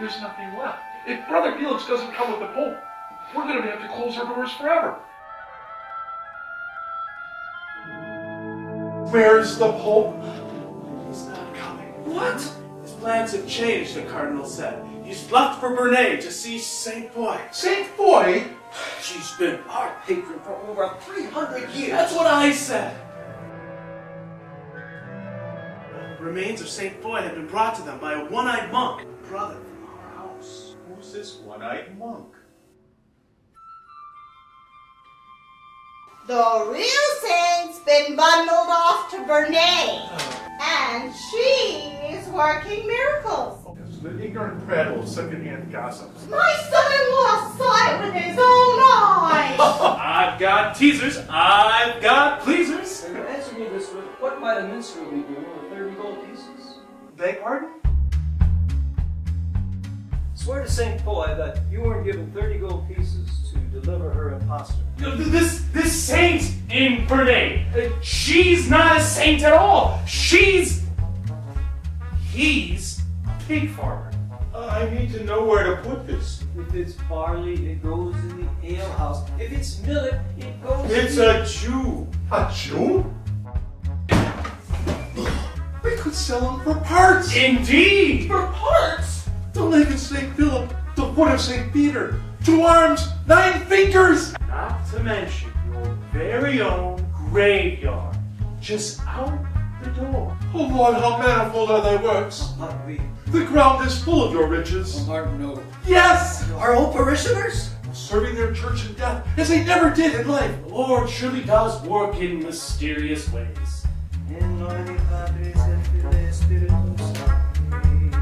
there's nothing left. If Brother Felix doesn't come with the Pope, we're going to have to close our doors forever. Where's the Pope? He's not coming. What? His plans have changed, the Cardinal said. He's left for Bernay to see Saint Foy. Saint Foy? She's been our patron for over 300 years. That's what I said. The remains of Saint Foy had been brought to them by a one-eyed monk, brother house. Who's this one-eyed monk? The real saint's been bundled off to Bernay, and she is working miracles. The ignorant prattle of second-hand gossip. My son-in-law saw it with his own eyes. I've got teasers, I've got pleasers. And answer me this with what might a minstrel be doing with 30 gold pieces? Beg pardon? Swear to St. Foy that you weren't given 30 gold pieces to deliver her impostor. This this saint in Bernay, uh, she's not a saint at all. She's he's a pig farmer. I need to know where to put this. If it's barley, it goes in the alehouse. If it's millet, it goes It's in the... a Jew. A Jew? We could sell him for parts. Indeed. For parts? The leg of St. Philip, the foot of St. Peter, two arms, nine fingers. Not to mention your very own graveyard, just out the door. Oh Lord, how manifold are thy works. Oh, Not we. The ground is full of your riches. Oh, Lord, no. Yes! Our old parishioners? Serving their church in death as they never did in life. The Lord surely does work in mysterious ways. In nomine Patris et Filii Spiritus Sancti.